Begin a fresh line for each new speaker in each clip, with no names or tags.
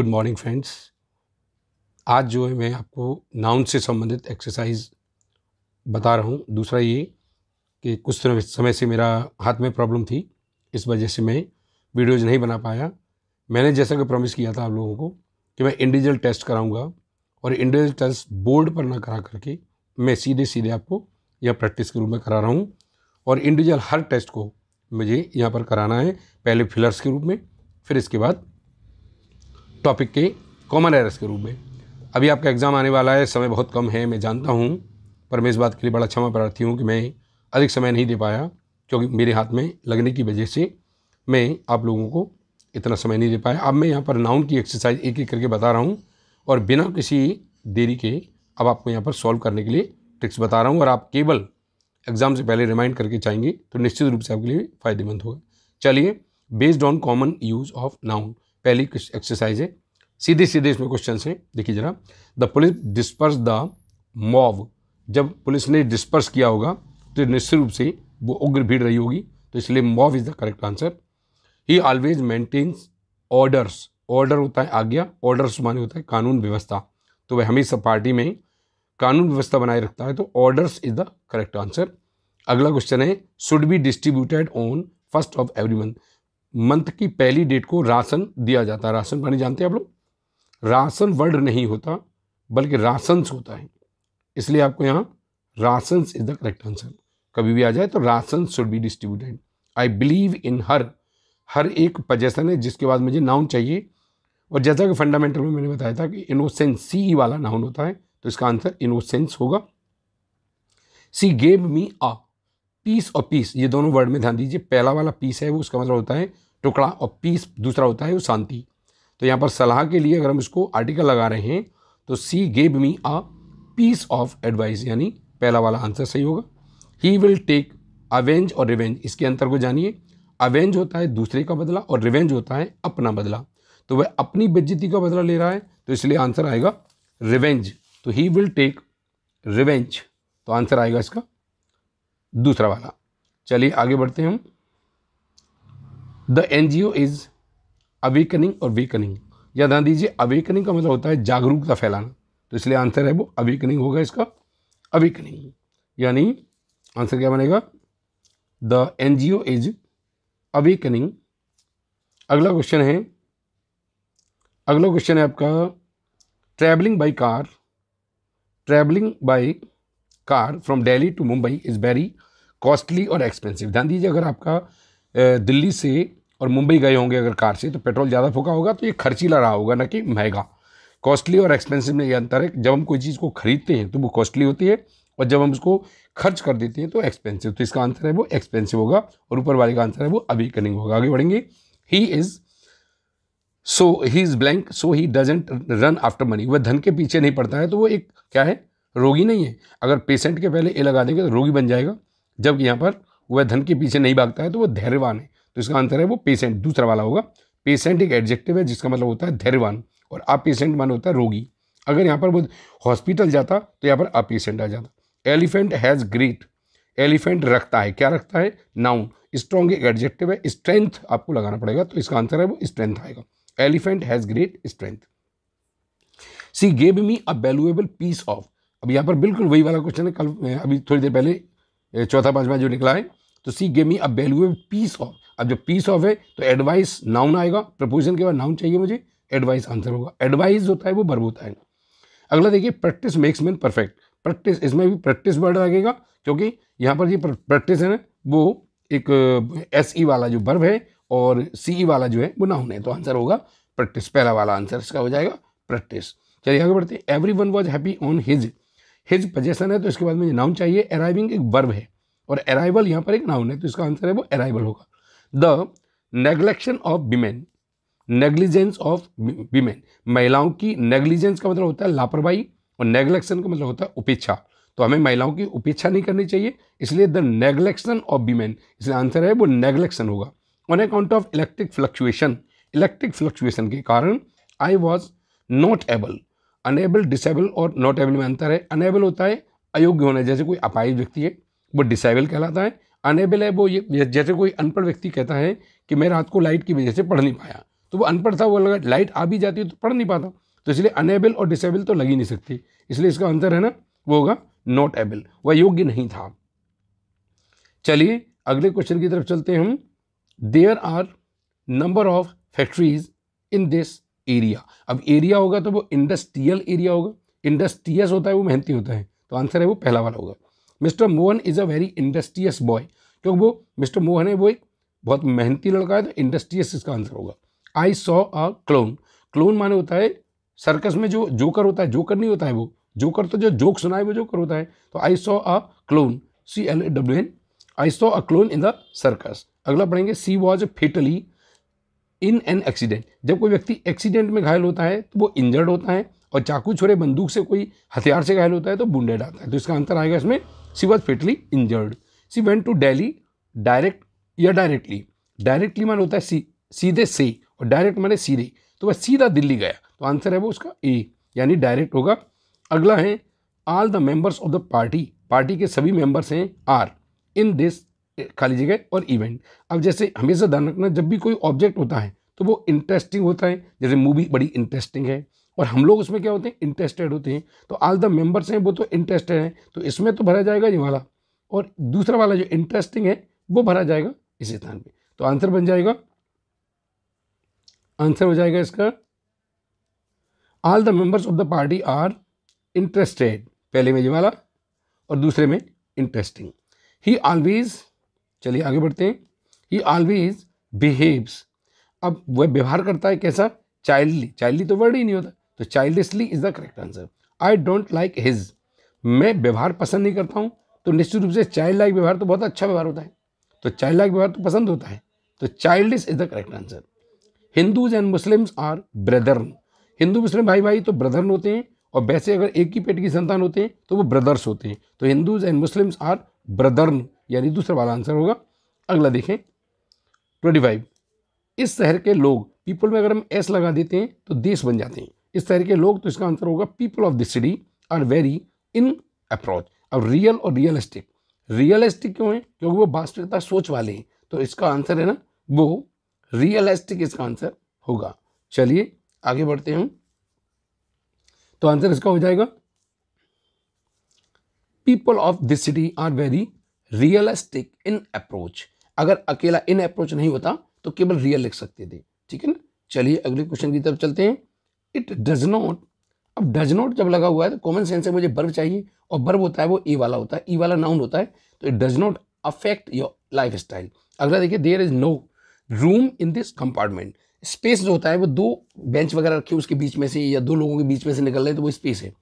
Good morning friends आज जो है मैं आपको नाउन से संबंधित एक्सरसाइज बता रहा हूँ। दूसरा ये कि कुछ समय से मेरा हाथ में प्रॉब्लम थी, इस वजह से मैं वीडियोज़ नहीं बना पाया। मैंने जैसा कि प्रॉमिस किया था आप लोगों को कि मैं इंडिविजुअल टेस्ट कराऊँगा और इंडिविजुअल टेस्ट बोर्ड पर ना करा करके मैं सीधे सीधे आपको यह प्रैक्टिस के रूप में करा रहा हूँ। और इंडिविजुअल हर टेस्ट को मुझे यहाँ पर कराना है, पहले फिलर्स के रूप में, फिर इसके बाद टॉपिक के कॉमन एरर्स के रूप में। अभी आपका एग्ज़ाम आने वाला है, समय बहुत कम है, मैं जानता हूँ, पर मैं इस बात के लिए बड़ा क्षमा प्रार्थी हूँ कि मैं अधिक समय नहीं दे पाया, क्योंकि मेरे हाथ में लगने की वजह से मैं आप लोगों को इतना समय नहीं दे पाया। अब मैं यहाँ पर नाउन की एक्सरसाइज एक एक करके बता रहा हूँ और बिना किसी देरी के अब आपको यहाँ पर सॉल्व करने के लिए ट्रिक्स बता रहा हूँ और आप केवल एग्ज़ाम से पहले रिमाइंड करके चाहेंगे तो निश्चित रूप से आपके लिए फ़ायदेमंद होगा। चलिए based on common use of noun पहली एक्सरसाइज है। सीधे सीधे इसमें क्वेश्चन है देखिए जरा। The police disperse the mob जब पुलिस ने डिस्पर्स किया होगा तो निश्चित रूप से वो उग्र भीड़ रही होगी। तो इसलिए mob is the correct answer he always maintains orders order होता है आज्ञा ऑर्डर्स माने होता है कानून व्यवस्था। तो वह हमेशा पार्टी में कानून व्यवस्था बनाए रखता है तो orders is the correct answer अगला क्वेश्चन है should be distributed on first of every month month की पहली डेट को राशन दिया जाता है। राशन पानी जानते हैं आप लोग? राशन वर्ड नहीं होता, बल्कि राशंस होता है। इसलिए आपको यहाँ rations is the correct answer. कभी भी आ जाए तो ration should be distributed. I believe in हर हर एक पजेशन है, जिसके बाद मुझे नाउन चाहिए। और जैसा कि फंडामेंटल में मैंने बताया था कि इनोसेंस सी वाला नाउन होता है तो इसका आंसर इनोसेंस होगा। She gave me a piece और पीस, ये दोनों वर्ड में ध्यान दीजिए। पहला वाला पीस है, वो उसका मतलब होता है टुकड़ा और पीस, दूसरा होता है वो शांति। तो यहाँ पर सलाह के लिए अगर हम इसको आर्टिकल लगा रहे हैं तो she gave me a piece of advice यानी पहला वाला आंसर सही होगा। ही विल टेक अवेंज और रिवेंज इसके अंतर को जानिए। अवेंज होता है दूसरे का बदला और रिवेंज होता है अपना बदला। तो वह अपनी बेज्जती का बदला ले रहा है तो इसलिए आंसर आएगा रिवेंज तो ही विल टेक रिवेंज तो आंसर आएगा इसका दूसरा वाला। चलिए आगे बढ़ते हैं हम। The N G O is awakening और वेकनिंग या ध्यान दीजिए अवेकनिंग का मतलब होता है जागरूकता फैलाना। तो इसलिए आंसर है वो अवेकनिंग होगा इसका। अवेकनिंग यानी आंसर क्या बनेगा? The N G O is awakening अगला क्वेश्चन है। अगला क्वेश्चन है आपका travelling by car travelling by car from Delhi to Mumbai is very costly और एक्सपेंसिव ध्यान दीजिए, अगर आपका दिल्ली से और मुंबई गए होंगे अगर कार से तो पेट्रोल ज़्यादा फूका होगा तो ये खर्चीला रहा होगा, ना कि महँगा. कॉस्टली और एक्सपेंसिव में ये अंतर है जब हम कोई चीज़ को खरीदते हैं तो वो कॉस्टली होती है और जब हम उसको खर्च कर देते हैं तो एक्सपेंसिव तो इसका आंसर है वो एक्सपेंसिव होगा और ऊपर वाले का आंसर है वो अभी कनिंग होगा. आगे बढ़ेंगे. He is so he is blank so he doesn't run after money वह धन के पीछे नहीं पड़ता है तो वो एक क्या है? रोगी नहीं है। अगर पेशेंट के पहले ए लगा देंगे तो रोगी बन जाएगा। जबकि यहाँ पर वह धन के पीछे नहीं भागता है तो वो धैर्यवान है। तो इसका आंसर है वो पेशेंट दूसरा वाला होगा। पेशेंट एक एडजेक्टिव है जिसका मतलब होता है धैर्यवान और आप पेशेंट मान होता है रोगी। अगर यहाँ पर वो हॉस्पिटल जाता तो यहाँ पर आप पेशेंट आ जाता। एलिफेंट हैज़ ग्रेट एलिफेंट रखता है। क्या रखता है? नाउन स्ट्रॉन्ग एक एडजेक्टिव है। स्ट्रेंथ आपको लगाना पड़ेगा तो इसका आंसर है वो स्ट्रेंथ आएगा। Elephant has great strength she gave me a valuable piece of अब यहाँ पर बिल्कुल वही वाला क्वेश्चन है। कल अभी थोड़ी देर पहले चौथा पांचवा जो निकला है तो सी गेमी अ वैल्यूएबल पीस ऑफ़ अब जब पीस ऑफ़ है तो एडवाइस नाउन आएगा। प्रपोजिशन के बाद नाउन चाहिए मुझे एडवाइस आंसर होगा। एडवाइस होता है वो बर्ब होता है। अगला देखिए practice makes man perfect practice इसमें भी प्रैक्टिस वर्ड लगेगा क्योंकि यहाँ पर ये प्रैक्टिस है ना, वो एक एस ई वाला जो बर्ब है और सी ई वाला जो है, वो नाउन है तो आंसर होगा। प्रैक्टिस पहला वाला आंसर इसका हो जाएगा। प्रैक्टिस चलिए आगे बढ़ते हैं। Everyone was happy on his his possession है तो इसके बाद मुझे नाउन चाहिए अराइविंग एक वर्ब है, और अराइवल यहाँ पर एक नाउन है तो इसका आंसर है वो अराइवल होगा। The neglection of women negligence of women महिलाओं की नेग्लिजेंस का मतलब होता है लापरवाही, और नेग्लेक्शन का मतलब होता है उपेक्षा। तो हमें महिलाओं की उपेक्षा नहीं करनी चाहिए, इसलिए द नेग्लेक्शन ऑफ़ विमेन इसलिए आंसर है वो नेग्लेक्शन होगा। On account of electric fluctuation electric fluctuation के कारण I was not able enable disable और नॉट एबल में अंतर है। अनेबल होता है, अयोग्य होना, जैसे कोई अपाहिज व्यक्ति है, वो डिसेबल कहलाता है। अनेबल है वो ये जैसे कोई अनपढ़ व्यक्ति कहता है कि मैं रात को लाइट की वजह से पढ़ नहीं पाया तो वो अनपढ़ था, वो लगा लाइट आ भी जाती है तो पढ़ नहीं पाता। तो इसलिए अनेबल और डिसेबल तो लग ही नहीं सकती। इसलिए इसका आंसर है ना, वो होगा नॉट एबल वह योग्य नहीं था। चलिए, अगले क्वेश्चन की तरफ़ चलते हैं हम। There are number of factories in this area अब एरिया होगा तो वो इंडस्ट्रियल एरिया होगा। इंडस्ट्रियस होता है, वो मेहनती होता है। तो आंसर है वो पहला वाला होगा। Mister Mohan is a very industrious boy क्योंकि वो मिस्टर मोहन है, वो एक बहुत मेहनती लड़का है तो इंडस्ट्रियस इसका आंसर होगा। I saw a clown clown माने होता है सर्कस में जो जोकर होता है। जोकर नहीं होता है वो। जोकर तो जो जोक सुना है वो जोकर होता है। तो I saw a clown C L W N I saw a clown in the circus अगला पढ़ेंगे। She was fatally in an accident जब कोई व्यक्ति एक्सीडेंट में घायल होता है तो वो इंजर्ड होता है और चाकू छोरे बंदूक से कोई हथियार से घायल होता है तो बुंडेड आता है। तो इसका आंसर आएगा इसमें she was fatally injured she went to Delhi direct या डायरेक्टली डायरेक्टली मान होता है सी, सीधे से, और डायरेक्ट माने सीधे। तो वह सीधा दिल्ली गया। तो आंसर है वो उसका ए यानी डायरेक्ट होगा। अगला है all the members of the party party के सभी मेंबर्स हैं आर इन दिस खाली जगह और इवेंट अब जैसे हमेशा ध्यान रखना, जब भी कोई ऑब्जेक्ट होता है तो वो इंटरेस्टिंग होता है। जैसे मूवी बड़ी इंटरेस्टिंग है, और हम लोग उसमें क्या होते हैं? इंटरेस्टेड होते हैं। तो ऑल द मेंबर्स हैं, वो तो इंटरेस्टेड हैं। तो इसमें तो भरा जाएगा ये वाला। और दूसरा वाला जो इंटरेस्टिंग है, वो भरा जाएगा इस स्थान पे। तो आंसर बन जाएगा। आंसर हो जाएगा इसका। All the members of the party are interested पहले में ये वाला, और दूसरे में इंटरेस्टिंग ही ऑलवेज चलिए आगे बढ़ते हैं। ही ऑलवेज बिहेव्स अब वह व्यवहार करता है कैसा? चाइल्डली चाइल्डली तो वर्ड ही नहीं होता। तो childishly is the correct answer I don't like his मैं व्यवहार पसंद नहीं करता हूँ। तो निश्चित रूप से चाइल्ड लाइक व्यवहार तो बहुत अच्छा व्यवहार होता है। तो चाइल्ड लाइक व्यवहार तो पसंद होता है। तो childish is the correct answer Hindus and Muslims are brethren Hindu मुस्लिम भाई भाई तो ब्रदर्न होते हैं और वैसे अगर एक ही पेट की संतान होते हैं तो वो ब्रदर्स होते हैं। तो Hindus and Muslims are brethren यानी दूसरा वाला आंसर होगा। अगला देखें। Twenty five. इस शहर के लोग पीपल में अगर हम एस लगा देते हैं तो देश बन जाते हैं। इस तरह के लोग तो इसका आंसर होगा people of this city are very in approach. अब रियल और रियलिस्टिक। रियलिस्टिक क्यों है? क्योंकि वो वास्तविकता सोच वाले हैं। तो इसका आंसर है ना, वो रियलिस्टिक इसका आंसर होगा। चलिए, आगे बढ़ते हैं तो आंसर इसका हो जाएगा, people of this city are very realistic in approach अगर अकेला इन अप्रोच नहीं होता तो केवल रियल लिख सकते थे। ठीक है ना? चलिए अगले क्वेश्चन की तरफ़ चलते हैं। इट डज नॉट अब डज नॉट जब लगा हुआ है तो कॉमन सेंस से मुझे बर्व चाहिए, और बर्व होता है, वो ई वाला होता है ई वाला नाउन होता है तो it does not affect your lifestyle अगला देखिए there is no room in this compartment space जो होता है, वो दो बेंच वगैरह रखे उसके बीच में से या दो लोगों के बीच में से निकल रहे हैं तो वो स्पेस है।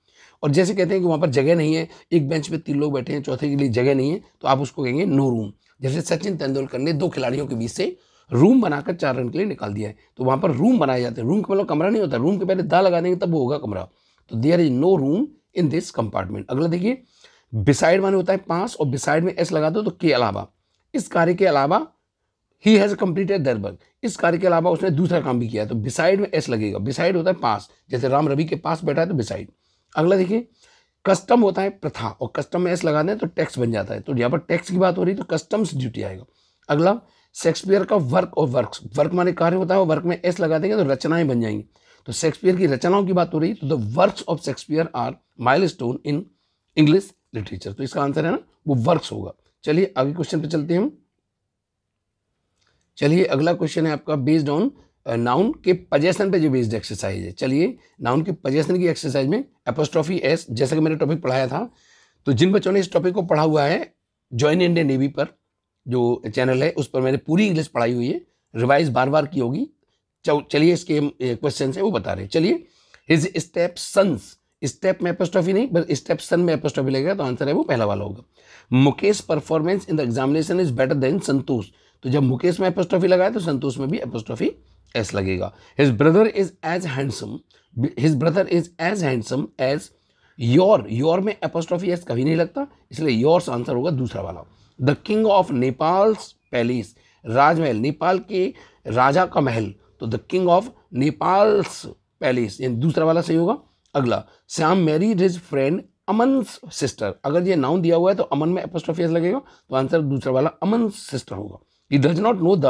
और जैसे कहते हैं कि वहाँ पर जगह नहीं है, एक बेंच पे तीन लोग बैठे हैं, चौथे के लिए जगह नहीं है तो आप उसको कहेंगे नो रूम। जैसे सचिन तेंदुलकर ने दो खिलाड़ियों के बीच से रूम बनाकर चार रन के लिए निकाल दिया है तो वहाँ पर रूम बनाए जाते हैं। रूम का मतलब कमरा नहीं होता, रूम के पहले दा लगा देंगे तब वो होगा कमरा। तो there is no room in this compartment अगला देखिए बिसाइड माने होता है पास और बिसाइड में एस लगा दो तो के अलावा। इस कार्य के अलावा he has completed their work इस कार्य के अलावा उसने दूसरा काम भी किया तो बिसाइड में एस लगेगा। बिसाइड होता है पास। जैसे राम रवि के पास बैठा है तो बिसाइड अगला देखिए कस्टम होता है प्रथा और कस्टम में एस लगा दें तो टैक्स बन जाता है। तो यहाँ पर टैक्स की बात हो रही है तो कस्टम्स ड्यूटी आएगा। अगला शेक्सपियर का वर्क और वर्क वर्क माने कार्य होता है वर्क में एस लगा देंगे तो रचनाएँ बन जाएँगी। तो शेक्सपियर की रचनाओं की बात हो रही है तो the works of Shakespeare are milestone in English literature तो इसका आंसर है ना, वो वर्क्स होगा। चलिए अगले क्वेश्चन पे चलते हैं हम। चलिए, अगला क्वेश्चन है आपका बेस्ड ऑन नाउन के पजेशन पे जो बेस्ड एक्सरसाइज है। चलिए नाउन के पजेशन की एक्सरसाइज में अपोस्ट्रॉफी एस जैसा कि मैंने टॉपिक पढ़ाया था तो जिन बच्चों ने इस टॉपिक को पढ़ा हुआ है ज्वाइन इंडियन नेवी पर, जो चैनल है, उस पर मैंने पूरी इंग्लिश पढ़ाई हुई है रिवाइज बार बार की होगी। चलिए इसके क्वेश्चन है वो बता रहे चलिए हिज स्टेप सन्स स्टेप में एपोस्ट्रॉफी नहीं बस स्टेप सन में एपोस्ट्रॉफी लगेगा तो आंसर है वो पहला वाला होगा। Mukesh performance in the examination is better than Santosh. तो जब मुकेश में एपोस्ट्रॉफी लगाए तो संतोष में भी एपोस्ट्रॉफी एस लगेगा। His brother is as handsome his brother is as handsome as your your में एपोस्ट्रॉफी एस कभी नहीं लगता, इसलिए योर्स आंसर होगा दूसरा वाला। The king of Nepal's palace राजमहल, नेपाल के राजा का महल। तो the king of Nepal's palace यानी दूसरा वाला सही होगा। अगला, Shyam married his friend Aman sister अगर ये नाउन दिया हुआ है तो अमन में एपोस्ट्रॉफी लगेगा तो आंसर दूसरा वाला अमन सिस्टर होगा। He does not know the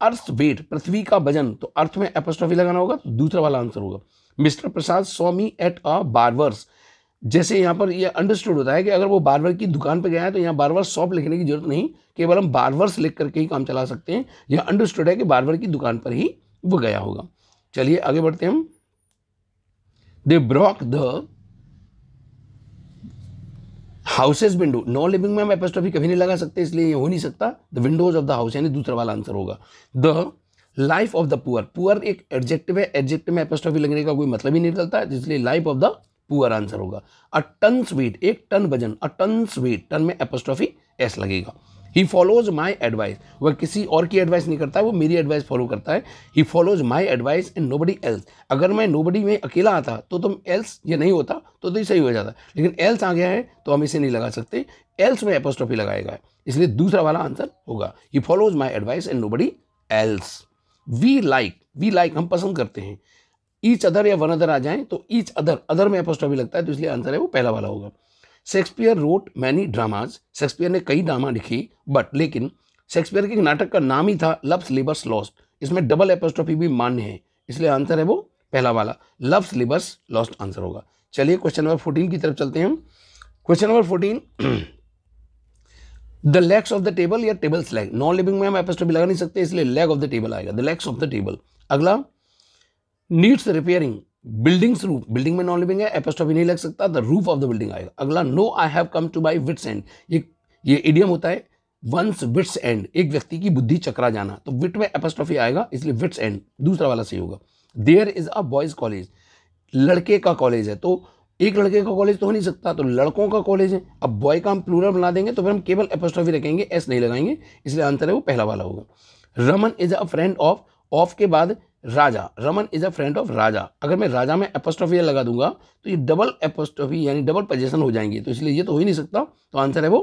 earth weight पृथ्वी का वज़न तो अर्थ में एपोस्ट्रॉफी लगाना होगा तो दूसरा वाला आंसर होगा। Mister Prasad Swami at a barber's जैसे यहाँ पर ये अंडरस्टूड होता है कि अगर वो बार्बर की दुकान पर गया है तो यहाँ बार्बर शॉप लिखने की ज़रूरत नहीं, केवल हम बार्बर्स लिख करके ही काम चला सकते हैं यह अंडरस्टूड है कि बार्बर की दुकान पर ही वो गया होगा। चलिए आगे बढ़ते हैं हम। They broke the houses window non living में हम एपोस्ट्रॉफी कभी नहीं लगा सकते, इसलिए ये हो नहीं सकता। The windows of the house यानी दूसरा वाला आंसर होगा। The life of the poor poor एक एडजेक्टिव है एडजेक्टिव में एपोस्ट्रॉफी लगने का कोई मतलब ही नहीं निकलता इसलिए life of the poor answer होगा। अ टन वेट एक टन वज़न अ टन वेट टन में एपोस्ट्रॉफी एस लगेगा। ही फॉलोज माई एडवाइस वह किसी और की एडवाइस नहीं करता है वो मेरी एडवाइस फॉलो करता है। He follows my advice and nobody else अगर मैं नो बडी में अकेला आता तो तुम एल्स ये नहीं होता तो तो सही हो जाता। लेकिन एल्स आ गया है तो हम इसे नहीं लगा सकते। एल्स में एपोस्ट्रॉफी लगाएगा। इसलिए दूसरा वाला आंसर होगा। He follows my advice and nobody else we like we like हम पसंद करते हैं। ईच अदर या वन अदर आ जाए तो ईच अदर अदर में एपोस्ट्रॉफी लगता है तो इसलिए आंसर है वो पहला वाला होगा। Shakespeare wrote many dramas Shakespeare ने कई ड्रामा लिखी बट लेकिन शेक्सपियर के नाटक का नाम ही था लव्स लिबर्स लॉस्ट इसमें डबल एपोस्ट्रॉफी भी मान्य है। इसलिए आंसर है वो पहला वाला। लव्स लिबर्स लॉस्ट आंसर होगा। चलिए क्वेश्चन नंबर फोर्टीन की तरफ़ चलते हैं हम। Question number fourteen the legs of the table या टेबल्स लेग नॉन लिविंग में हम एपोस्ट्रॉफी लगा नहीं सकते, इसलिए लेग ऑफ़ द टेबल आएगा। The legs of the table अगला. Needs repairing building's roof, building में नॉन लिविंग है एपोस्ट्रॉफी नहीं लग सकता the roof of the building आएगा। अगला no I have come to by wits and ये ये इडियम होता है वंस विट्स एंड एक व्यक्ति की बुद्धि चकरा जाना। तो विट में एपोस्ट्रॉफी आएगा, इसलिए विट्स एंड दूसरा वाला सही होगा। There is a boys college लड़के का कॉलेज है। तो एक लड़के का कॉलेज तो हो नहीं सकता तो लड़कों का कॉलेज है। अब बॉय का हम प्लूरल बना देंगे तो फिर हम केवल एपोस्ट्रॉफी रखेंगे एस नहीं लगाएँगे, इसलिए आंसर है वो पहला वाला होगा। Raman is a friend of of के बाद Raja. Raman is a friend of Raja. अगर मैं राजा में एपोस्ट्रॉफी लगा दूँगा तो ये डबल एपोस्ट्रॉफी यानी डबल पोजिशन हो जाएँगे। तो इसलिए ये तो हो ही नहीं सकता। तो आंसर है वो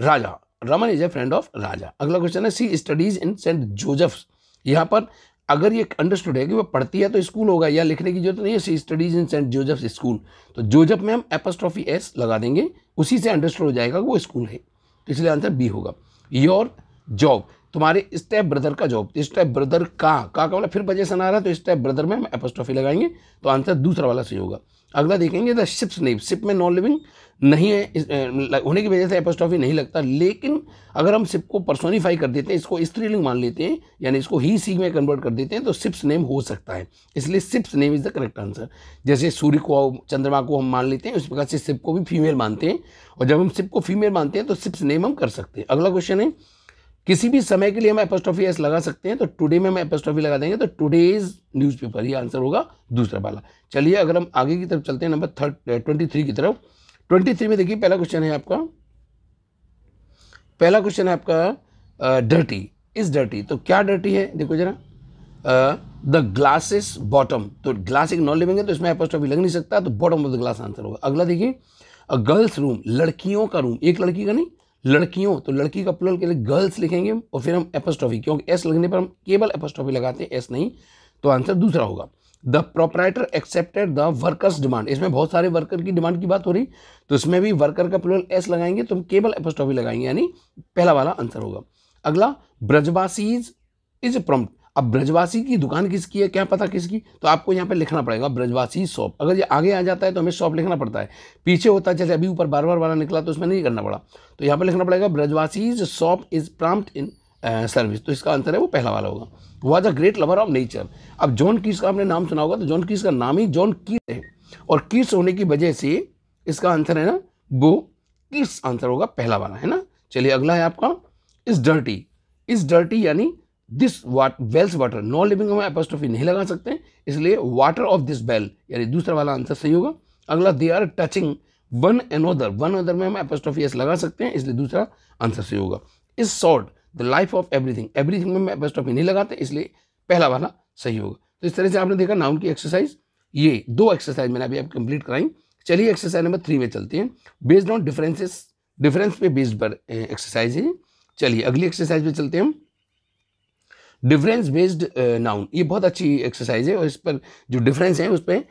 Raja. Raman is a friend of Raja. अगला क्वेश्चन है she studies in saint Joseph यहाँ पर अगर ये अंडरस्टूड है कि वो पढ़ती है तो स्कूल होगा, या लिखने की ज़रूरत नहीं है she studies in saint Joseph school तो जोजफ में हम एपोस्ट्रॉफी एस लगा देंगे, उसी से अंडरस्टूड हो जाएगा कि वो स्कूल है। तो इसलिए आंसर बी होगा। योर जॉब तुम्हारे स्टेप ब्रदर का जॉब स्टेप ब्रदर का का का मतलब फिर पोजिशन आ रहा है तो स्टेप ब्रदर में हम एपोस्ट्रॉफी लगाएँगे तो आंसर दूसरा वाला सही होगा। अगला देखेंगे द शिप्स नेम शिप में नॉन लिविंग नहीं है होने की वजह से एपोस्ट्रॉफी नहीं लगता, लेकिन अगर हम सिप को पर्सोनीफाई कर देते हैं, इसको स्त्रीलिंग मान लेते हैं, यानी इसको ही सी में कन्वर्ट कर देते हैं तो सिप्स नेम हो सकता है। इसलिए ship's name is the correct answer जैसे सूर्य को, चंद्रमा को हम मान लेते हैं, उस प्रकार से सिप को भी फीमेल मानते हैं, और जब हम सिप को फीमेल मानते हैं तो सिप्स नेम हम कर सकते हैं। अगला क्वेश्चन है किसी भी समय के लिए हम एपोस्ट्रॉफी एस लगा सकते हैं तो टुडे में हम एपोस्ट्रॉफी लगा देंगे तो टुडे इज़ न्यूज़ पेपर ये आंसर होगा दूसरा वाला। चलिए, अगर हम आगे की तरफ़ चलते हैं नंबर थर्ड ट्वेंटी थ्री की तरफ़। ट्वेंटी थ्री में देखिए, पहला क्वेश्चन है आपका। पहला क्वेश्चन है आपका डर्टी इज़ डर्टी तो क्या डर्टी है? देखो जरा। द ग्लासेस बॉटम तो ग्लास एक नॉन लिविंग है तो इसमें एपोस्ट्रॉफी लग नहीं सकता तो bottom of the glass answer होगा। अगला देखिए गर्ल्स रूम लड़कियों का रूम एक लड़की का नहीं लड़कियों तो लड़की का प्लल के लिए गर्ल्स लिखेंगे और फिर हम एपोस्ट्रॉफी क्योंकि एस लगने पर हम केवल एपोस्ट्रॉफी लगाते हैं एस नहीं तो आंसर दूसरा होगा। The proprietor accepted the workers demand इसमें बहुत सारे वर्कर की डिमांड की बात हो रही तो इसमें भी वर्कर का प्लल एस लगाएँगे तो हम केवल एपोस्ट्रॉफी लगाएँगे, यानी पहला वाला आंसर होगा। अगला ब्रजवासीज इज़ प्रॉम्प्ट अब ब्रजवासी की दुकान किसकी है? क्या पता किसकी? तो आपको यहाँ पे लिखना पड़ेगा, ब्रजवासी शॉप। अगर ये आगे आ जाता है तो हमें शॉप लिखना पड़ता है। पीछे होता है, जैसे अभी ऊपर बार बार वाला निकला तो उसमें नहीं करना पड़ा। तो यहाँ पर लिखना पड़ेगा Brajwasi shop is prompt in service. तो इसका आंसर है वो पहला वाला होगा। Was a great lover of nature अब जॉन कीस का आपने नाम सुना होगा तो जॉन कीस का नाम ही जॉन कीस है। और कीस होने की वजह से इसका आंसर है ना, वो किस आंसर होगा पहला वाला, है ना? चलिए अगला है आपका, इस डर्टी। इस डर्टी यानी this what well's water non living में एपोस्ट्रॉफी नहीं लगा सकते इसलिए वाटर ऑफ़ दिस बेल यानी दूसरा वाला आंसर सही होगा। अगला they are touching one an other one other में हम एपोस्ट्रॉफी एस लगा सकते हैं, इसलिए दूसरा आंसर सही होगा। इस short the life of everything everything में हम एपोस्ट्रॉफी नहीं लगाते, इसलिए पहला वाला सही होगा। तो इस तरह से आपने देखा नाउन की एक्सरसाइज ये दो एक्सरसाइज मैंने अभी आप कंप्लीट कराई। चलिए एक्सरसाइज नंबर थ्री में चलते हैं। बेस्ड ऑन डिफरेंसेस डिफरेंस पे बेस्ड पर एक्सरसाइज है। चलिए अगली एक्सरसाइज पे चलते हैं हम। डिफरेंस बेस्ड नाउन ये बहुत अच्छी एक्सरसाइज है और इस पर जो डिफरेंस है उस पर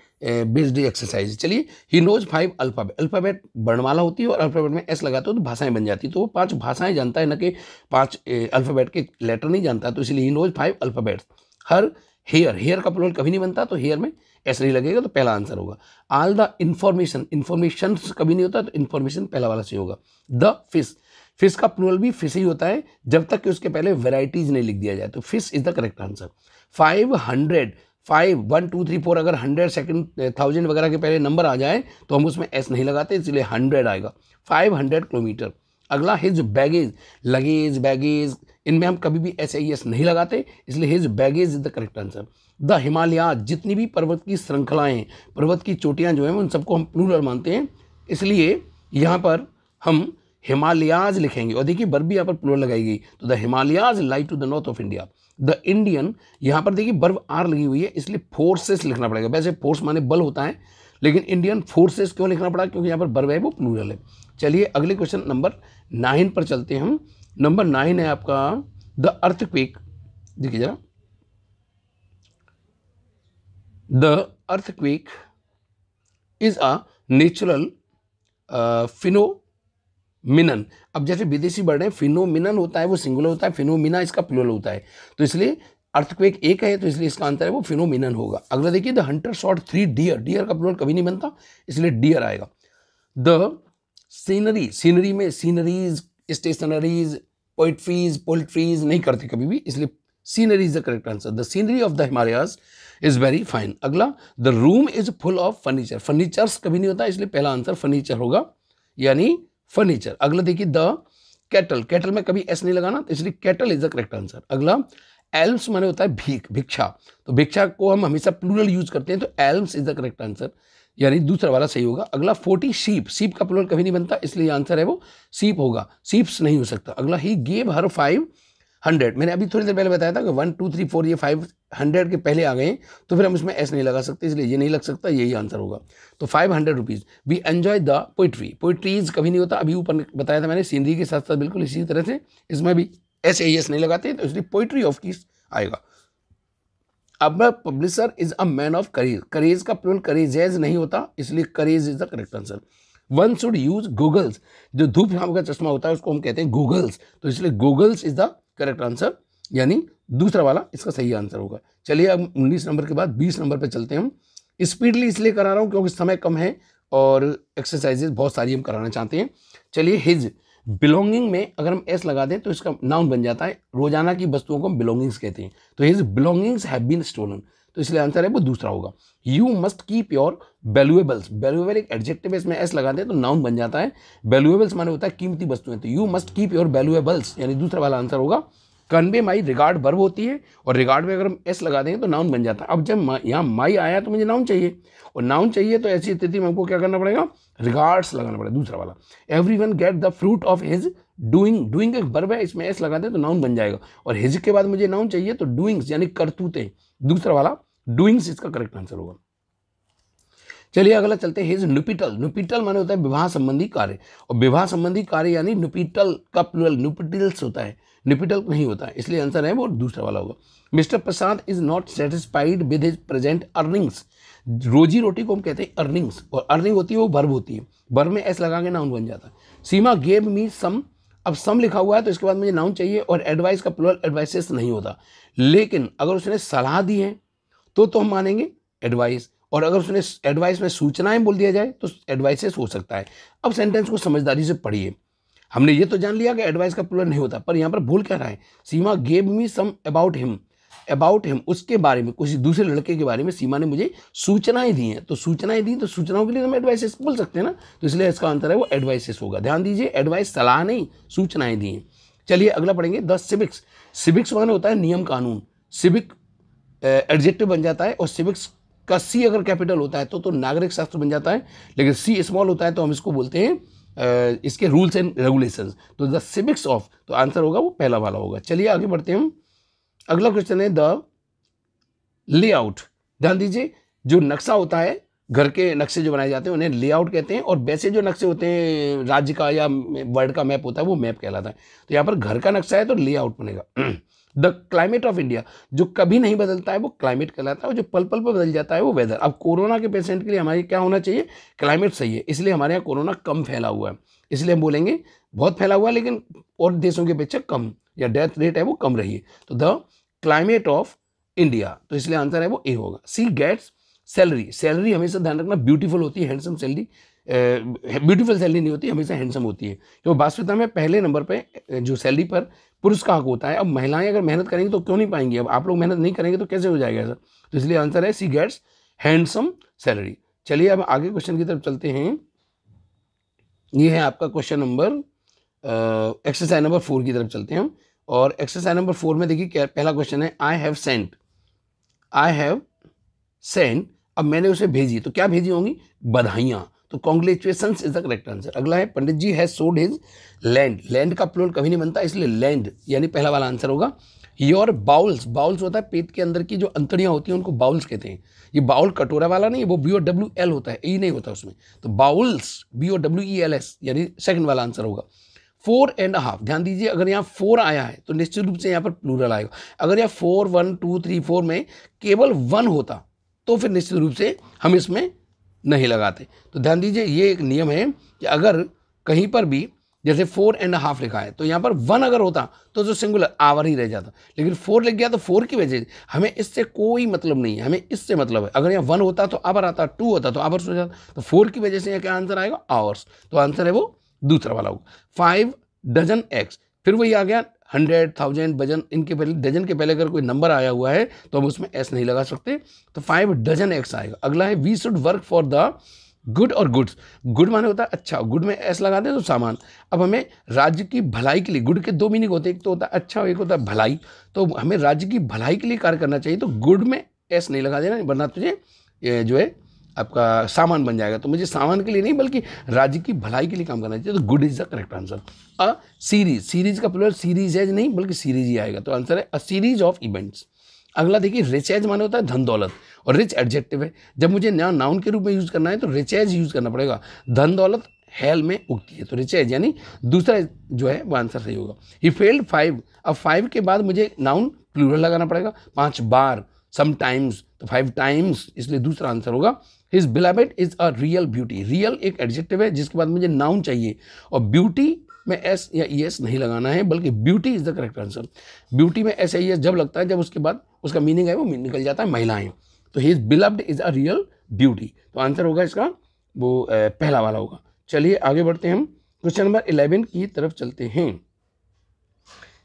बेस्ड एक्सरसाइज चलिए he knows five alphabet alphabet वर्णमाला होती है और अल्फ़ाबेट में एस लगाते हो तो भाषाएँ बन जाती है। तो वो पाँच भाषाएँ जानता है, ना कि पाँच अल्फ़ाबेट के लेटर नहीं जानता तो इसलिए he knows five alphabet her hair hair का प्लूरल कभी नहीं बनता तो हेयर में एस नहीं लगेगा तो पहला आंसर होगा। ऑल द इन्फॉर्मेशन इन्फॉर्मेशन कभी नहीं होता तो इन्फॉर्मेशन पहला वाला से होगा। द फ़िश फ़िश का प्लूरल भी फ़िश ही होता है, जब तक कि उसके पहले वेराइटीज नहीं लिख दिया जाए तो fish is the correct answer five hundred five one two three four अगर हंड्रेड सेकेंड थाउज़ेंड वगैरह के पहले नंबर आ जाए तो हम उसमें एस नहीं लगाते, इसलिए हंड्रेड आएगा. फाइव हंड्रेड किलोमीटर अगला हिज बैगेज लगेज बैगेज इनमें हम कभी भी एस आई एस नहीं लगाते, इसलिए his baggage is the correct answer the Himalaya जितनी भी पर्वत की श्रृंखलाएँ, पर्वत की चोटियाँ जो हैं, उन सबको हम प्लूरल मानते हैं, इसलिए यहाँ पर हम हिमालयाज लिखेंगे। और देखिए, बर्फ़ भी यहाँ पर प्लूरल लगाई गई। तो the Himalayas lie to the north of India the Indian यहाँ पर देखिए, बर्फ़ आर लगी हुई है, इसलिए फोर्सेस लिखना पड़ेगा। वैसे फोर्स माने बल होता है, लेकिन इंडियन फोर्सेस क्यों लिखना पड़ा? क्योंकि यहाँ पर बर्फ़ है, वो प्लूरल है। चलिए, अगले क्वेश्चन नंबर नाइन पर चलते हैं हम। नंबर नाइन है आपका द अर्थ क्विक देखिए जरा। The earthquake is a natural phenomenon. अब जैसे विदेशी वर्ड है, फिनोमिनन होता है, वो सिंगुलर होता है, फिनोमिना इसका प्लूरल होता है। तो इसलिए अर्थक्वेक एक है तो इसलिए इसका आंसर है वो फिनोमिनन होगा। अगला देखिए the hunter shot three deer deer का प्लूरल कभी नहीं बनता, इसलिए डियर आएगा। द सीनरी सीनरी में सीनरीज स्टेशनरीज पोइट्रीज पोल्ट्रीज नहीं करते कभी भी, इसलिए scenery is the correct answer the scenery of the Himalayas is very fine अगला the room is full of furniture furnitures कभी नहीं होता, इसलिए पहला आंसर फर्नीचर होगा, यानी फर्नीचर अगला देखिए द कैटल कैटल में कभी एस नहीं लगाना तो इसलिए cattle is the correct answer अगला एल्म्स माने होता है भीख, भिक्षा. तो भिक्षा को हम हमेशा प्लूरल यूज़ करते हैं तो alms is the correct answer यानी दूसरा वाला सही होगा. अगला फोर्टी शीप सीप का प्लूरल कभी नहीं बनता, इसलिए आंसर है वो सीप होगा. सीप्स नहीं हो सकता. अगला he gave her five hundred. मैंने अभी थोड़ी देर पहले बताया था कि वन, टू, थ्री, फोर, ये फाइव हंड्रेड के पहले आ गए तो फिर हम इसमें एस नहीं लगा सकते, इसलिए ये नहीं लग सकता, यही आंसर होगा। तो five hundred rupees we enjoy the poetry poetries कभी नहीं होता। अभी ऊपर बताया था मैंने सीनरी के साथ साथ बिल्कुल इसी तरह से इसमें भी एस ए एस नहीं लगाते तो इसलिए पोइट्री ऑफ़ कीस आएगा। अब publisher is a man of courage courage का प्लूरल करेजेज नहीं होता, इसलिए courage is the correct answer one should use goggles जो धूप का चश्मा होता है, उसको हम कहते हैं गूगल्स तो इसलिए goggles is the correct answer, यानी दूसरा वाला इसका सही आंसर होगा। चलिए अब उन्नीस नंबर के बाद बीस नंबर पर चलते हैं हम। स्पीडली इसलिए करा रहा हूँ क्योंकि समय कम है और एक्सरसाइजेज बहुत सारी हम कराना चाहते हैं। चलिए हिज बिलोंगिंग में अगर हम एस लगा दें तो इसका नाउन बन जाता है। रोज़ाना की वस्तुओं को हम बिलोंगिंग्स कहते हैं। तो his belongings have been stolen तो इसलिए आंसर है वो दूसरा होगा। You must keep your valuables valuable एक एडजेक्टिव इसमें एस लगा दें तो नाउन बन जाता है। वैल्यूएबल्स माने होता है कीमती वस्तुएँ। तो you must keep your valuables यानी दूसरा वाला आंसर होगा। कन्वे माई रिगार्ड वर्ब होती है, और रिगार्ड में अगर हम एस लगा देंगे तो नाउन बन जाता है। अब जब यहाँ माई आया तो मुझे नाउन चाहिए, और नाउन चाहिए तो ऐसी स्थिति में हमको क्या करना पड़ेगा? रिगार्ड्स लगाना पड़ेगा, दूसरा वाला। Every one get the fruit of his doing doing एक वर्ब है, इसमें एस लगा दें तो नाउन बन जाएगा। और हिज के बाद मुझे नाउन चाहिए तो डूइंग्स यानी करतूते। दूसरा वाला डूइंग्स इसका करेक्ट आंसर होगा। चलिए अगला चलते हैं हिज नुपिटल नुपिटल माने होता है विवाह संबंधी कार्य। और विवाह संबंधी कार्य यानी नुपिटल का प्लूरल नुपिटल्स होता है। नुपिटल नहीं होता है इसलिए आंसर है वो दूसरा वाला होगा। Mister Prasad is not satisfied with his present earnings रोजी रोटी को हम कहते हैं अर्निंग्स और अर्निंग होती है, वो वर्ब होती है। वर्ब में एस लगा के नाउन बन जाता है। सीमा गेव मी सम अब सम लिखा हुआ है तो इसके बाद मुझे नाउन चाहिए और एडवाइस का प्लूरल एडवाइसेस नहीं होता। लेकिन अगर उसने सलाह दी है तो तो हम मानेंगे एडवाइस और अगर उसने एडवाइस में सूचनाएँ बोल दिया जाए तो एडवाइसेस हो सकता है। अब सेंटेंस को समझदारी से पढ़िए। हमने ये तो जान लिया कि एडवाइस का प्लूरल नहीं होता, पर यहाँ पर भूल क्या रहा है? Seema gave me some about him about him उसके बारे में, किसी दूसरे लड़के के बारे में सीमा ने मुझे सूचनाएँ दी हैं। तो सूचनाएँ दी तो सूचनाओं के लिए हम एडवाइसेस बोल सकते हैं ना? तो इसलिए इसका आंसर है वो एडवाइसेस होगा। ध्यान दीजिए एडवाइस सलाह नहीं, सूचनाएँ दी हैं। चलिए अगला पढ़ेंगे द सिविक्स सिविक्स माने होता है नियम कानून। सिविक एडजेक्टिव बन जाता है और सिविक्स का सी अगर कैपिटल होता है तो तो नागरिक शास्त्र बन जाता है। लेकिन सी स्मॉल होता है तो हम इसको बोलते हैं इसके रूल्स एंड रेगुलेशंस तो द सिविक्स ऑफ़ तो आंसर होगा वो पहला वाला होगा। चलिए आगे बढ़ते हैं हम। अगला क्वेश्चन है द लेआउट ध्यान दीजिए, जो नक्शा होता है,
घर के नक्शे जो बनाए जाते हैं, उन्हें लेआउट कहते हैं, और वैसे जो नक्शे होते हैं, राज्य का या वर्ल्ड का मैप होता है, वो मैप कहलाता है। तो यहाँ पर घर का नक्शा है तो लेआउट बनेगा। द क्लाइमेट ऑफ़ इंडिया जो कभी नहीं बदलता है, वो क्लाइमेट कहलाता है, और जो पल पल पर बदल जाता है, वो वेदर अब कोरोना के पेशेंट के लिए हमारे क्या होना चाहिए? क्लाइमेट सही है, इसलिए हमारे यहाँ कोरोना कम फैला हुआ है। इसलिए हम बोलेंगे, बहुत फैला हुआ है, लेकिन और देशों के अपेक्षा कम। या डेथ रेट है वो कम रही है तो द क्लाइमेट ऑफ़ इंडिया तो इसलिए आंसर है वो ए होगा। सी गेट्स सैलरी सैलरी हमेशा ध्यान रखना ब्यूटीफुल होती है हैंडसम सैलरी ब्यूटीफुल सैलरी नहीं होती, हमेशा हैंडसम होती है। तो वास्तविकता में पहले नंबर पे जो सैलरी पर पुरुष का हक होता है, अब महिलाएँ अगर मेहनत करेंगी तो क्यों नहीं पाएँगी? अब आप लोग मेहनत नहीं करेंगे तो कैसे हो जाएगा ऐसा? तो इसलिए आंसर है सी गेट्स हैंडसम सैलरी चलिए अब आगे क्वेश्चन की तरफ़ चलते हैं। ये है आपका question number exercise number four की तरफ़ चलते हैं हम। और एक्सरसाइज नंबर फोर में देखिए क्या, पहला क्वेश्चन है I have sent I have sent अब मैंने उसे भेजी तो क्या भेजी होंगी? बधाइयाँ। तो congratulation is the correct answer अगला है, Pandit ji has sold his land land का प्लोर कभी नहीं बनता, इसलिए लैंड यानी पहला वाला आंसर होगा। योर बाउल्स बाउल्स होता है पेट के अंदर की जो अंतड़ियाँ होती हैं, उनको बाउल्स कहते हैं। ये बाउल कटोरा वाला नहीं, वो बी ओ डब्ल्यू एल होता है ई नहीं होता उसमें। तो bowls B O W E L S यानी सेकंड वाला आंसर होगा। फोर एंड हाफ़, ध्यान दीजिए, अगर यहाँ फोर आया है तो निश्चित रूप से यहाँ पर प्लूरल आएगा। अगर यहाँ four, one, two, three, four में केवल वन होता तो फिर निश्चित रूप से हम इसमें नहीं लगाते। तो ध्यान दीजिए, ये एक नियम है कि अगर कहीं पर भी जैसे फोर एंड हाफ़ लिखा है तो यहाँ पर वन अगर होता तो जो सिंगुलर आवर ही रह जाता। लेकिन फोर लिख गया तो फोर की वजह से हमें इससे कोई मतलब नहीं है, हमें इससे मतलब है। अगर यहाँ वन होता तो आवर आता, टू होता तो आवर्स हो जाता तो फोर की वजह से यहाँ क्या आंसर आएगा? आवर्स। तो आंसर है वो दूसरा वाला होगा। फाइव डजन एक्स फिर वही आ गया हंड्रेड थाउज़ेंड डजन इनके पहले डजन के पहले अगर कोई नंबर आया हुआ है तो हम उसमें एस नहीं लगा सकते। तो फाइव डजन एक्स आएगा। अगला है we should work for the good और गुड्स गुड माने होता है अच्छा। गुड में एस लगा दें तो सामान। अब हमें राज्य की भलाई के लिए गुड के दो मीनिंग होते हैं। एक तो होता है अच्छा एक होता है भलाई। तो हमें राज्य की भलाई के लिए कार्य करना चाहिए तो गुड में एस नहीं लगा देना, वरना तुझे जो है आपका सामान बन जाएगा। तो मुझे सामान के लिए नहीं, बल्कि राज्य की भलाई के लिए काम करना चाहिए। तो good is the correct answer a series series का प्लूरल सीरीज़ एज नहीं, बल्कि सीरीज़ ही आएगा। तो आंसर है अ सीरीज़ ऑफ़ इवेंट्स अगला देखिए रिच एज माने होता है धन दौलत, और रिच एडजेक्टिव है। जब मुझे नया नाउन के रूप में यूज़ करना है तो रिच एज यूज़ करना पड़ेगा। धन दौलत हेल में उगती है तो रिच एज यानी दूसरा जो है, वो आंसर सही होगा। ही फेल्ड फाइव अब फाइव के बाद मुझे नाउन प्लूरल लगाना पड़ेगा। पाँच बार समटाइम्स तो फाइव टाइम्स इसलिए दूसरा आंसर होगा। His beloved is a real beauty real एक एडजेक्टिव है, जिसके बाद मुझे नाउन चाहिए। और ब्यूटी में एस या ई एस नहीं लगाना है, बल्कि beauty is the correct answer beauty में एस या ई एस जब लगता है, जब उसके बाद उसका मीनिंग है वो निकल जाता है, महिलाएँ। तो his beloved is a real beauty तो आंसर होगा इसका, वो पहला वाला होगा। चलिए आगे बढ़ते हैं हम। क्वेश्चन नंबर इलेवन की तरफ़ चलते हैं।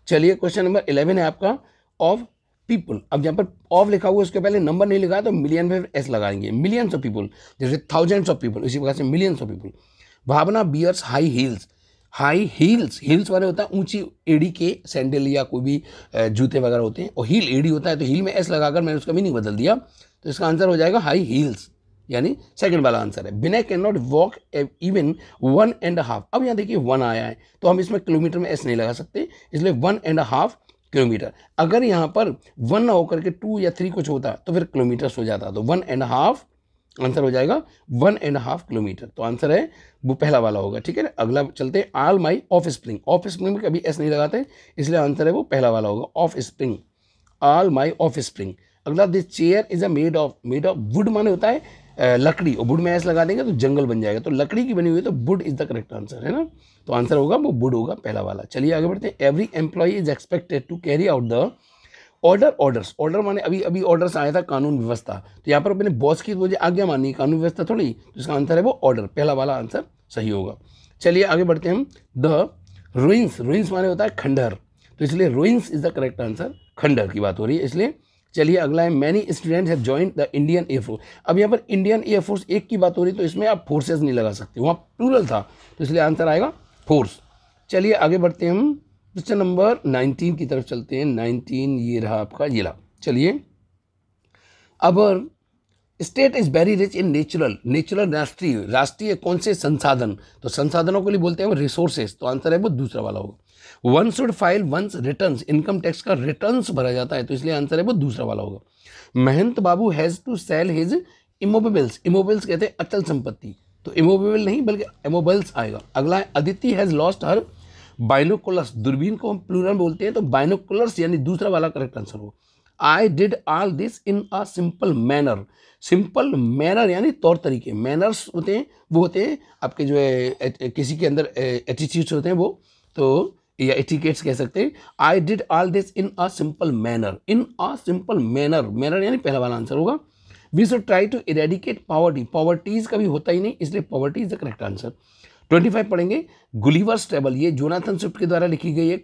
चलिए क्वेश्चन नंबर इलेवन है आपका ऑफ़ पीपल अब यहाँ पर ऑफ़ लिखा हुआ है, उसके पहले नंबर नहीं लिखा है तो मिलियन में एस लगाएँगे। मिलियंस ऑफ़ पीपल जैसे थाउजेंड्स ऑफ़ पीपल इसी प्रकार से millions of people Bhavna bears high heels high heels heels वाले होता है, ऊँची एड़ी के सैंडल या कोई भी जूते वगैरह होते हैं। और हील एड़ी होता है तो हील में एस लगाकर मैंने उसका मीनिंग बदल दिया तो इसका आंसर हो जाएगा हाई हील्स यानी सेकंड वाला आंसर है। Bina can not walk even one and half अब यहाँ देखिए वन आया है तो हम इसमें किलोमीटर में एस नहीं लगा सकते, इसलिए वन एंड हाफ़ किलोमीटर। अगर यहाँ पर वन ना होकर के टू या थ्री कुछ होता तो फिर किलोमीटर्स हो जाता। तो वन एंड हाफ़ आंसर हो जाएगा वन एंड हाफ़ किलोमीटर तो आंसर है, वो पहला वाला होगा, ठीक है ना? अगला चलते हैं, all my offspring offspring में कभी एस नहीं लगाते, इसलिए आंसर है वो पहला वाला होगा offspring all my offspring अगला this chair is a made of made of wood माने होता है लकड़ी, और वुड में एस लगा देंगे तो जंगल बन जाएगा। तो लकड़ी की बनी हुई तो wood is the correct answer है ना? तो आंसर होगा वो वुड होगा, पहला वाला। चलिए आगे बढ़ते हैं। Every employ is expected to carry out the order orders order माने अभी अभी ऑर्डर्स आया था कानून व्यवस्था। तो यहाँ पर अपने बॉस की मुझे आज्ञा माननी कानून व्यवस्था थोड़ी तो इसका आंसर है वो ऑर्डर पहला वाला आंसर सही होगा। चलिए आगे बढ़ते हैं द रोइंस रोइंस माने होता है खंडहर। तो इसलिए ruins is the correct answer खंडहर की बात हो रही है, इसलिए चलिए अगला है many student have join the Indian air force अब यहाँ पर इंडियन एयरफोर्स एक की बात हो रही तो इसमें आप फोर्सेज नहीं लगा सकते, वहाँ प्लूरल था तो इसलिए आंसर आएगा फोर्स चलिए आगे बढ़ते हैं हम क्वेश्चन नंबर नाइनटीन की तरफ़ चलते हैं नाइनटीन ये रहा आपका जिला. चलिए, अब state is very rich in natural natural राष्ट्रीय राष्ट्रीय कौन से संसाधन तो संसाधनों के लिए बोलते हैं वो रिसोर्सेज तो आंसर है वो दूसरा वाला होगा. One should file once return income tax का रिटर्न भरा जाता है तो इसलिए आंसर है वो दूसरा वाला होगा। Mahant Babu has to sell his immovables immovables कहते हैं अचल संपत्ति। तो इमोबेबल नहीं, बल्कि इमोबल्स आएगा। अगला है Aditi has lost her binoculars दूरबीन को हम प्लूरल बोलते हैं तो बाइनोकुलर्स यानी दूसरा वाला करेक्ट आंसर हो I did all this in a simple manner simple manner यानी तौर तरीके। मैनर्स होते हैं, वो होते हैं, आपके जो है किसी के अंदर एटीट्यूड्स होते हैं वो। तो या एटिकेट्स कह सकते हैं। I did all this in a simple manner in a simple manner manner यानी पहला वाला आंसर होगा। We should try to eradicate poverty poverties कभी होता ही नहीं, इसलिए poverty is the correct answer twenty five पढ़ेंगे। गुलीवर्स ट्रेवल ये जोनाथन स्विफ्ट के द्वारा लिखी गई एक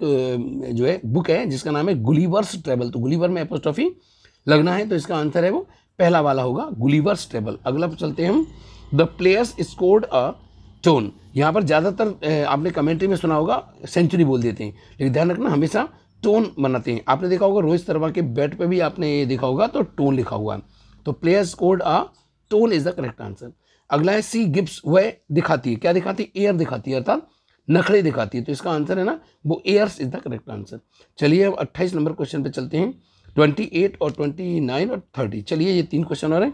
जो है बुक है, जिसका नाम है गुलीवर्स ट्रेवल तो गुलीवर में एपोस्टॉफी लगना है तो इसका आंसर है वो पहला वाला होगा। गुलीवर्स ट्रेवल अगला चलते हैं हम। The players scored a ton यहाँ पर ज़्यादातर आपने कमेंट्री में सुना होगा सेंचुरी बोल देते हैं। लेकिन ध्यान रखना, हमेशा टोन बनाते हैं। आपने देखा होगा, रोहित शर्मा के बैट पे भी आपने ये देखा होगा तो टोन लिखा हुआ है। तो player scored a ton is the correct answer अगला है सी गिप्स वह दिखाती है। क्या दिखाती है? एयर दिखाती है, अर्थात नखड़े दिखाती है। तो इसका आंसर है ना, वो heirs is the correct answer चलिए, अब अट्ठाईस नंबर क्वेश्चन पे चलते हैं। ट्वेंटी एट और ट्वेंटी नाइन और थर्टी चलिए, ये तीन क्वेश्चन और हैं।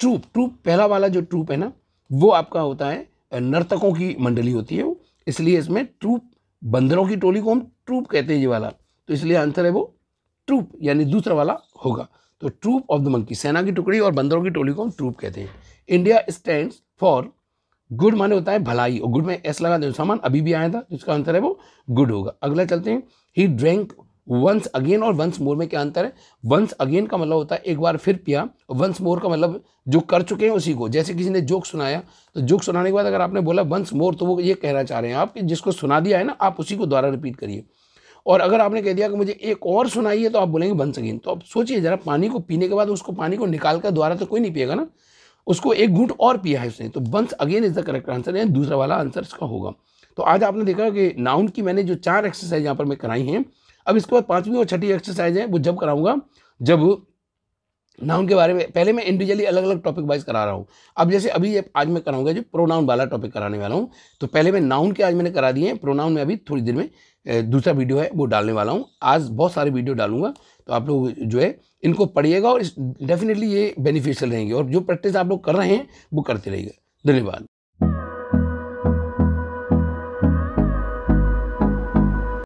ट्रूप ट्रूप पहला वाला जो ट्रूप है ना, वो आपका होता है नर्तकों की मंडली होती है वो। इसलिए इसमें ट्रूप, बंदरों की टोली को हम ट्रूप कहते हैं ये वाला। तो इसलिए आंसर है वो ट्रूप, यानी दूसरा वाला होगा। तो ट्रूप ऑफ़ द मंकी, सेना की टुकड़ी और बंदरों की टोली को हम ट्रूप कहते हैं। इंडिया स्टैंड फॉर गुड माने होता है भलाई। और गुड में एस लगा दे सामान अभी भी आया था, जिसका आंसर है वो गुड होगा। अगला चलते हैं। ही ड्रैंक वंस अगेन और वंस मोर में क्या अंतर है? वंस अगेन का मतलब होता है एक बार फिर पिया वंस मोर का मतलब जो कर चुके हैं उसी को। जैसे किसी ने जोक सुनाया तो जोक सुनाने के बाद अगर आपने बोला वंस मोर तो वो ये कहना चाह रहे हैं आप कि जिसको सुना दिया है ना, आप उसी को दोबारा रिपीट करिए। और अगर आपने कह दिया कि मुझे एक और सुनाइए तो आप बोलेंगे वंस अगेन तो आप सोचिए जरा, पानी को पीने के बाद उसको पानी को निकाल कर दोबारा तो कोई नहीं पिएगा ना। उसको एक घूट और पिया है उसने तो once again is the correct answer यानी दूसरा वाला आंसर इसका होगा। तो आज आपने देखा कि नाउन की मैंने जो चार एक्सरसाइज यहाँ पर मैं कराई हैं अब इसके बाद पाँचवीं और छठी एक्सरसाइज है, वो जब कराऊँगा, जब नाउन के बारे में, पहले मैं इंडिविजुअली अलग अलग टॉपिक वाइज करा रहा हूँ। अब जैसे अभी आज मैं कराऊँगा जो प्रोनाउन वाला टॉपिक कराने वाला हूँ तो पहले मैं नाउन के आज मैंने करा दिए हैं प्रोनाउन में अभी थोड़ी देर में दूसरा वीडियो है, वो डालने वाला हूँ। आज बहुत सारे वीडियो डालूँगा तो आप लोग जो है, इनको पढ़िएगा और डेफिनेटली ये बेनिफिशियल रहेंगे और जो प्रैक्टिस आप लोग कर रहे हैं, वो करते रहिएगा। धन्यवाद।